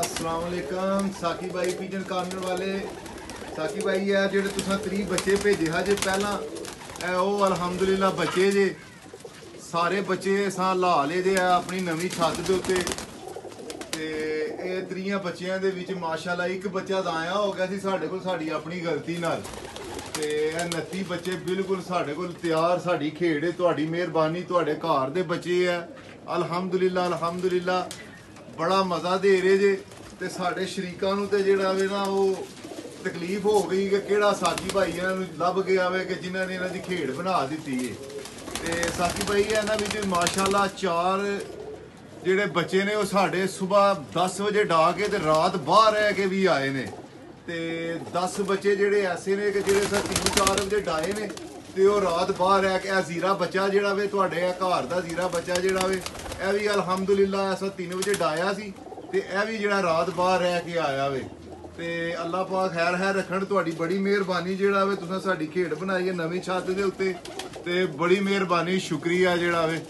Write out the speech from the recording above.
ਅਸਲਾਮ ਵਾਲੇਕਮ ਸਾਕੀ ਬਾਈ pigeon corner ਵਾਲੇ। ਸਾਕੀ ਬਾਈ ਆ ਜਿਹੜੇ ਤੁਸੀਂ 30 ਬੱਚੇ ਭੇਜੇ ਹਜੇ ਪਹਿਲਾਂ, ਇਹ ਉਹ ਅਲਹਮਦੁਲਿਲਾ ਬੱਚੇ ਜੇ। ਸਾਰੇ ਬੱਚੇ ਸਾਂ ਲਾ ਲਏ ਦੇ ਆ ਆਪਣੀ ਨਵੀਂ ਛੱਤ ਦੇ ਉੱਤੇ। ਤੇ ਇਹ ਤਰੀਆਂ ਬੱਚਿਆਂ ਦੇ ਵਿੱਚ ਮਾਸ਼ਾਅੱਲਾ ਇੱਕ ਬੱਚਾ ਤਾਂ ਆਇਆ ਹੋ ਗਿਆ ਸੀ ਸਾਡੇ ਕੋਲ, ਸਾਡੀ ਆਪਣੀ ਗਲਤੀ ਨਾਲ। ਤੇ ਇਹ 29 ਬੱਚੇ ਬਿਲਕੁਲ ਸਾਡੇ ਕੋਲ ਤਿਆਰ, ਸਾਡੀ ਖੇਡ ਹੈ ਤੁਹਾਡੀ ਮਿਹਰਬਾਨੀ, ਤੁਹਾਡੇ ਘਰ ਦੇ ਬੱਚੇ ਆ। ਅਲਹਮਦੁਲਿਲਾ ਅਲਹਮਦੁਲਿਲਾ। ਬੜਾ ਮਜ਼ਾ ਦੇ ਰਹੇ ਜੇ ਤੇ ਸਾਡੇ ਸ਼ਰੀਕਾਂ ਨੂੰ ਤੇ ਜਿਹੜਾ ਵੇ ਨਾ ਉਹ ਤਕਲੀਫ ਹੋ ਗਈ ਕਿ ਕਿਹੜਾ ਸਾਕੀ ਭਾਈ ਇਹਨਾਂ ਨੂੰ ਲੱਭ ਕੇ ਆਵੇ ਕਿ ਜਿਨ੍ਹਾਂ ਨੇ ਇਹਨਾਂ ਦੀ ਖੇਡ ਬਣਾ ਦਿੱਤੀ ਏ। ਤੇ ਸਾਕੀ ਭਾਈ ਇਹਨਾਂ ਵਿੱਚ ਮਾਸ਼ਾਅੱਲਾ ਚਾਰ ਜਿਹੜੇ ਬੱਚੇ ਨੇ ਉਹ ਸਾਡੇ ਸਵੇਰ 10 ਵਜੇ ਡਾ ਕੇ ਤੇ ਰਾਤ ਬਾਹਰ ਰਹਿ ਕੇ ਵੀ ਆਏ ਨੇ। ਤੇ 10 ਬੱਚੇ ਜਿਹੜੇ ਐਸੇ ਨੇ ਕਿ ਜਿਹੜੇ ਸਾ 3-4 ਵਜੇ ਡਾਏ ਨੇ ਤੇ ਉਹ ਰਾਤ ਬਾਹਰ ਰਹਿ ਕੇ ਇਹ ਜ਼ੀਰਾ ਬੱਚਾ ਜਿਹੜਾ ਵੇ, ਤੁਹਾਡੇ ਇਹ ਘਰ ਦਾ ਜ਼ੀਰਾ ਬੱਚਾ ਜਿਹੜਾ ਵੇ। ਇਹ ਵੀ ਅਲਹਮਦੁਲਿਲਾ ਐਸਾ 3 ਵਜੇ ਡਾਇਆ ਸੀ ਤੇ ਇਹ ਵੀ ਜਿਹੜਾ ਰਾਤ ਬਾਹਰ ਰਹਿ ਕੇ ਆਇਆ ਵੇ। ਤੇ ਅੱਲਾਹ ਪਾਕ ਖੈਰ ਹੈ ਰੱਖਣ, ਤੁਹਾਡੀ ਬੜੀ ਮਿਹਰਬਾਨੀ ਜਿਹੜਾ ਵੇ, ਤੁਸੀਂ ਸਾਡੀ ਖੇਡ ਬਣਾਈ ਹੈ ਨਵੀਂ ਛੱਤ ਦੇ ਉੱਤੇ। ਤੇ ਬੜੀ ਮਿਹਰਬਾਨੀ, ਸ਼ੁਕਰੀਆ ਜਿਹੜਾ ਵੇ।